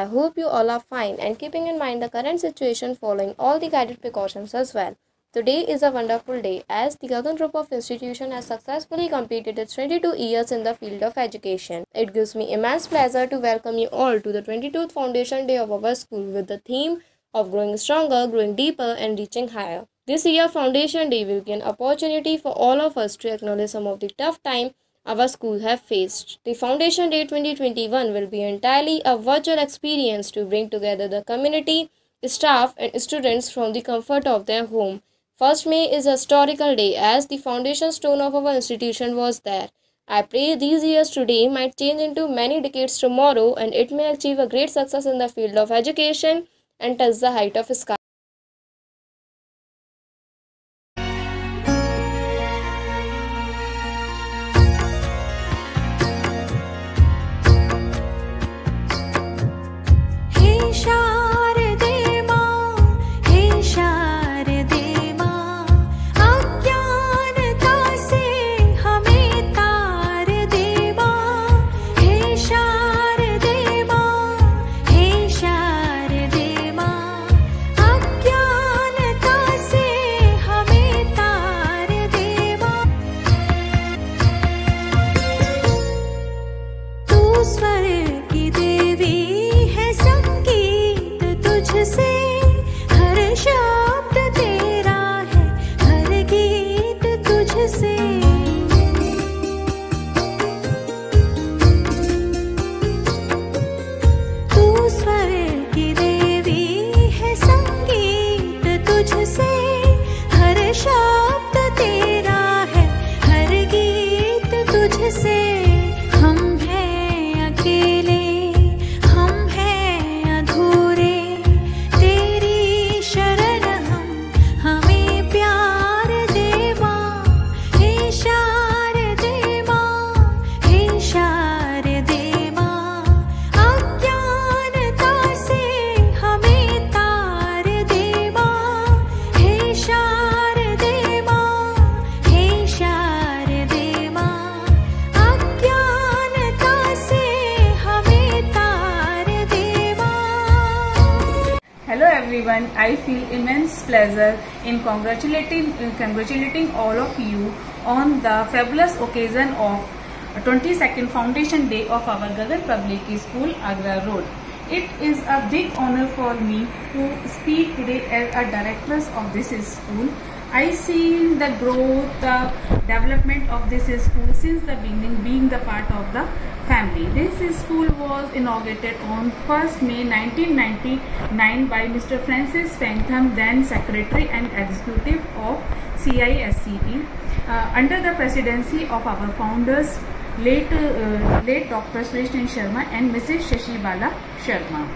I hope you all are fine and keeping in mind the current situation following all the guided precautions as well. Today is a wonderful day as the Gagan Group of Institution has successfully completed its 22 years in the field of education. It gives me immense pleasure to welcome you all to the 22nd Foundation Day of our school with the theme of growing stronger, growing deeper and reaching higher. This year Foundation Day will be an opportunity for all of us to acknowledge some of the tough time our school have faced. The Foundation Day 2021 will be entirely a virtual experience to bring together the community, staff and students from the comfort of their home. 1st May is a historical day as the foundation stone of our institution was there. I pray these years today might change into many decades tomorrow and it may achieve a great success in the field of education and touch the height of sky. Pleasure in congratulating, uh, congratulating all of you on the fabulous occasion of 22nd Foundation Day of our Gagan Public School, Agra Road. It is a big honor for me to speak today as a directress of this school. I see the growth, the development of this school since the beginning being the part of the family. This school was inaugurated on 1st May 1999 by Mr. Francis Fanthome, then Secretary and Executive of CISCE, uh, under the presidency of our founders, late, uh, late Dr. Suresh Sharma and Mrs. Shashi Bala Sharma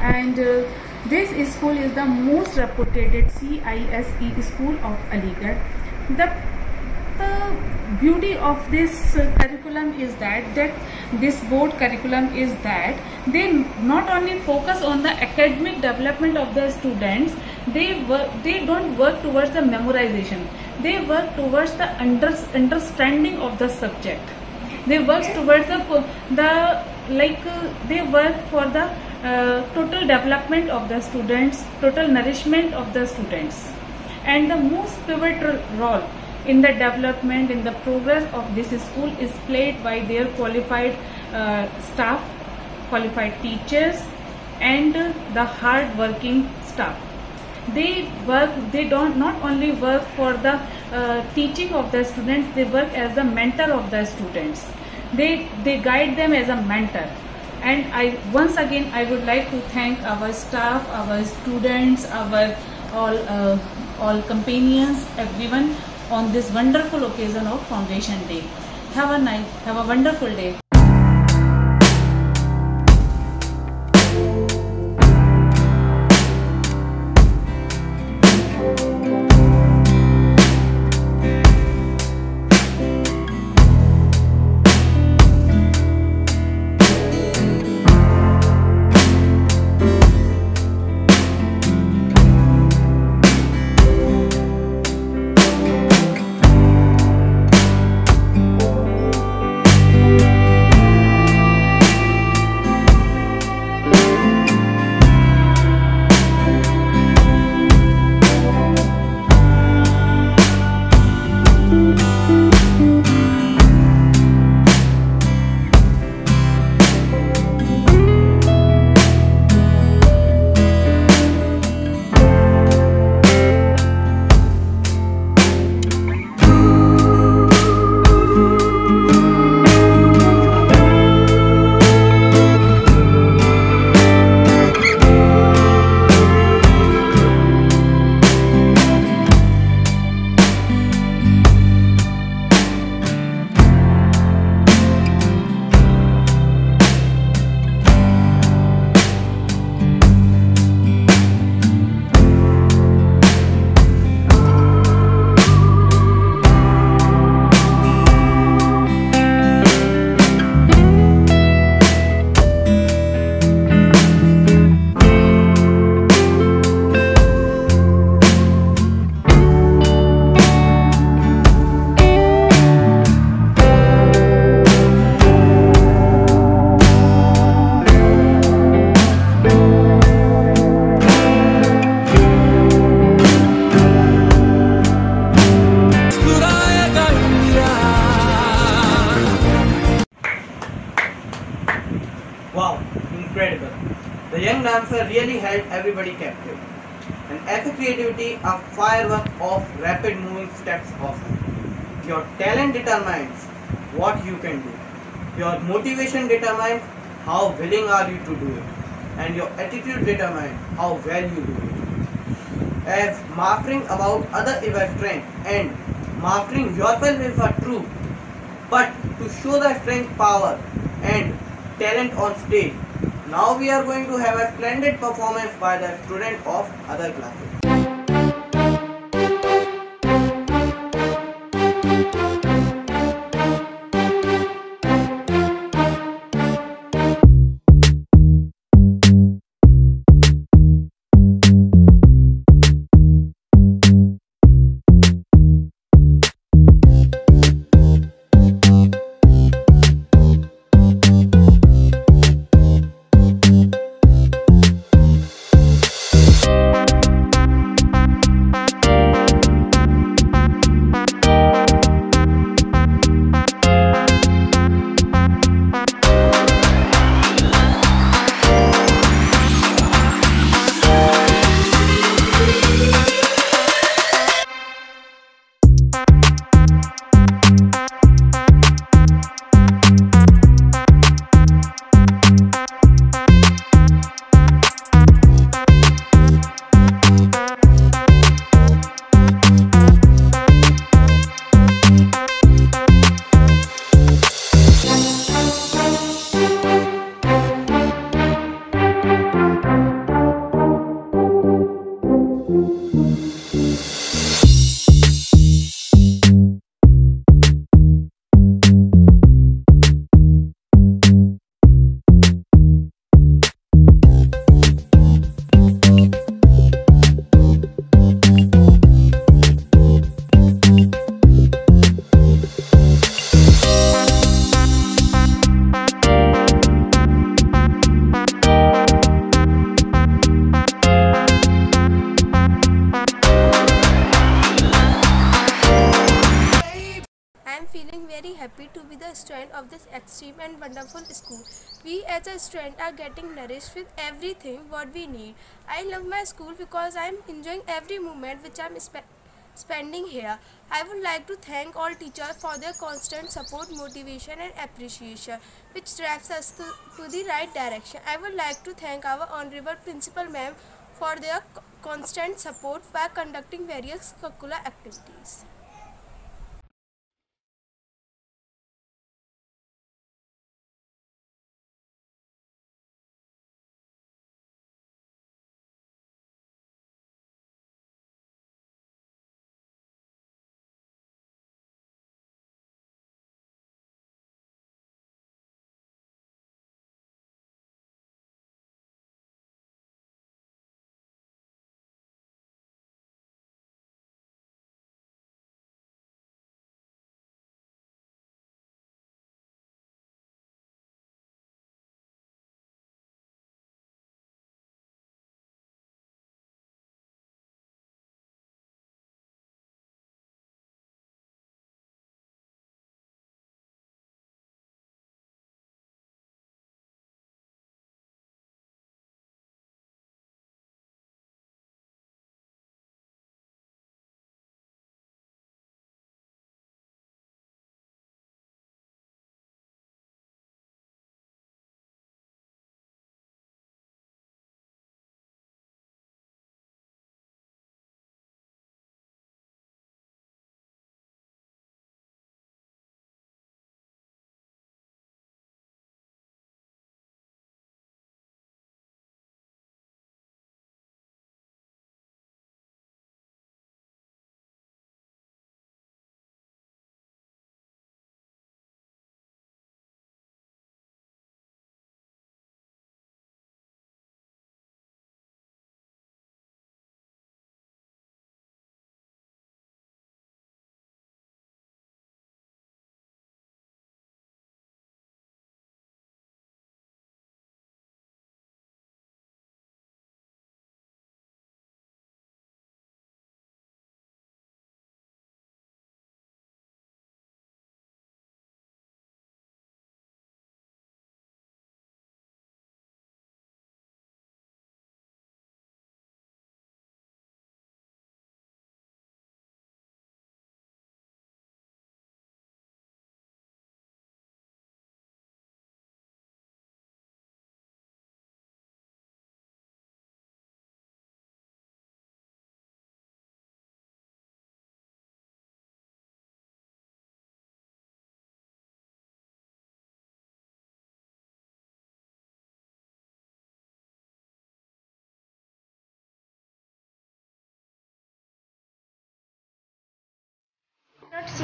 and uh, this school is the most reputed CISCE school of Aligarh. The, the beauty of this curriculum is that that this board curriculum is that they not only focus on the academic development of the students, they work they don't work towards the memorization. They work towards the under, understanding of the subject. They work towards the the like uh, they work for the uh, total development of the students total nourishment of the students. And the most pivotal role in the development in the progress of this school is played by their qualified uh, staff qualified teachers and the hard working staff. They work they don't not only work for the uh, teaching of the students they work as the mentor of the students. They they guide them as a mentor. And i once again i would like to thank our staff our students our all uh, all companions everyone on this wonderful occasion of foundation day. Have a nice have a wonderful day everybody captive. And epic creativity, a firework of rapid moving steps often. Your talent determines what you can do. Your motivation determines how willing are you to do it. And your attitude determines how well you do it. As mastering about other is a strength and mastering yourself is a truth. But to show the strength, power and talent on stage, now we are going to have a splendid performance by the student of other classes. Very happy to be the student of this extreme and wonderful school. We as a student are getting nourished with everything what we need. I love my school because I am enjoying every moment which I am spe- spending here. I would like to thank all teachers for their constant support, motivation and appreciation which drives us to, to the right direction. I would like to thank our honorable principal ma'am for their constant support by conducting various curricular activities.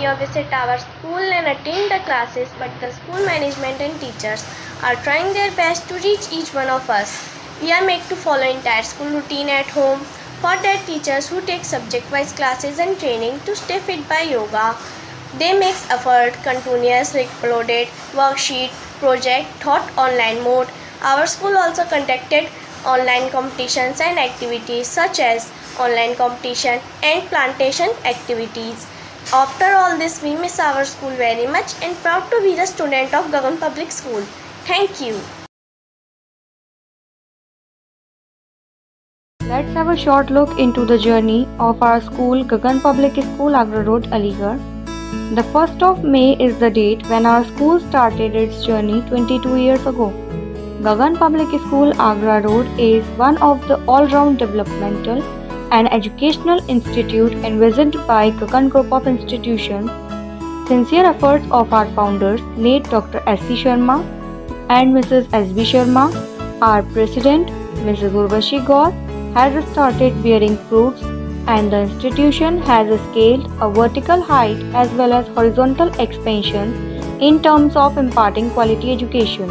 Here visit our school and attend the classes, but the school management and teachers are trying their best to reach each one of us. We are made to follow entire school routine at home. For that, teachers who take subject-wise classes and training to stay fit by yoga. They make effort, continuous uploaded worksheet, project, taught online mode. Our school also conducted online competitions and activities such as online competition and plantation activities. After all this, we miss our school very much and proud to be the student of Gagan Public School. Thank you. Let's have a short look into the journey of our school Gagan Public School Agra Road Aligarh. The 1st of May is the date when our school started its journey 22 years ago. Gagan Public School Agra Road is one of the all-round developmental and educational institute envisioned by Gagan Group of Institutions. Sincere efforts of our founders, late Dr. S.C. Sharma and Mrs. S.B. Sharma, our president, Mrs. Urvashi Gaur, has started bearing fruits and the institution has scaled a vertical height as well as horizontal expansion in terms of imparting quality education.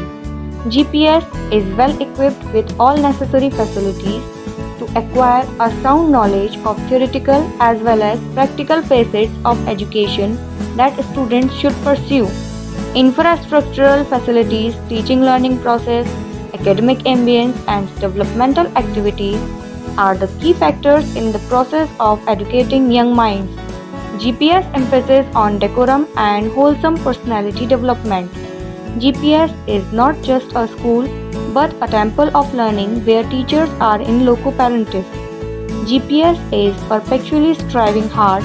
GPS is well equipped with all necessary facilities acquire a sound knowledge of theoretical as well as practical facets of education that students should pursue. Infrastructural facilities, teaching learning process, academic ambience and developmental activities are the key factors in the process of educating young minds. GPS emphasis on decorum and wholesome personality development. GPS is not just a school but a temple of learning where teachers are in loco parentis. GPS is perpetually striving hard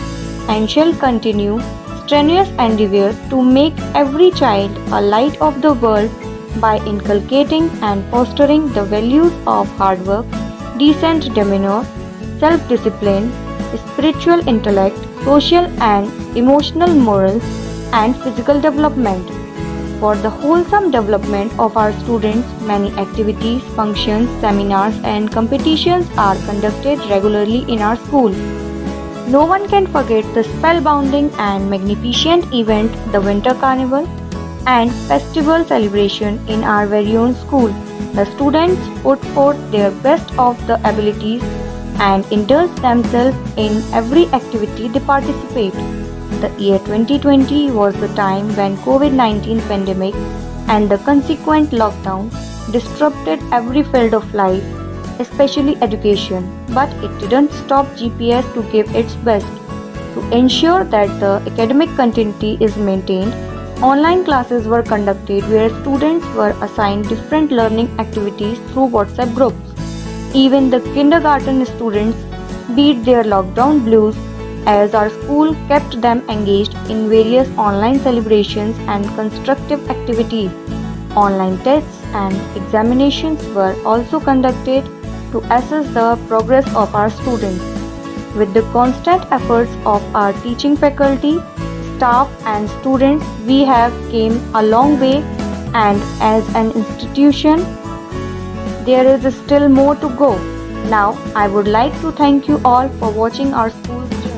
and shall continue strenuous endeavor to make every child a light of the world by inculcating and fostering the values of hard work, decent demeanor, self discipline, spiritual intellect, social and emotional morals, and physical development. For the wholesome development of our students, many activities, functions, seminars, and competitions are conducted regularly in our school. No one can forget the spellbounding and magnificent event, the Winter Carnival, and festival celebration in our very own school. The students put forth their best of the abilities and indulge themselves in every activity they participate. The year 2020 was the time when COVID-19 pandemic and the consequent lockdown disrupted every field of life, especially education, but it didn't stop GPS to give its best. To ensure that the academic continuity is maintained, online classes were conducted where students were assigned different learning activities through WhatsApp groups. Even the kindergarten students beat their lockdown blues as our school kept them engaged in various online celebrations and constructive activities. Online tests and examinations were also conducted to assess the progress of our students. With the constant efforts of our teaching faculty, staff and students, we have came a long way and as an institution, there is still more to go. Now, I would like to thank you all for watching our school's.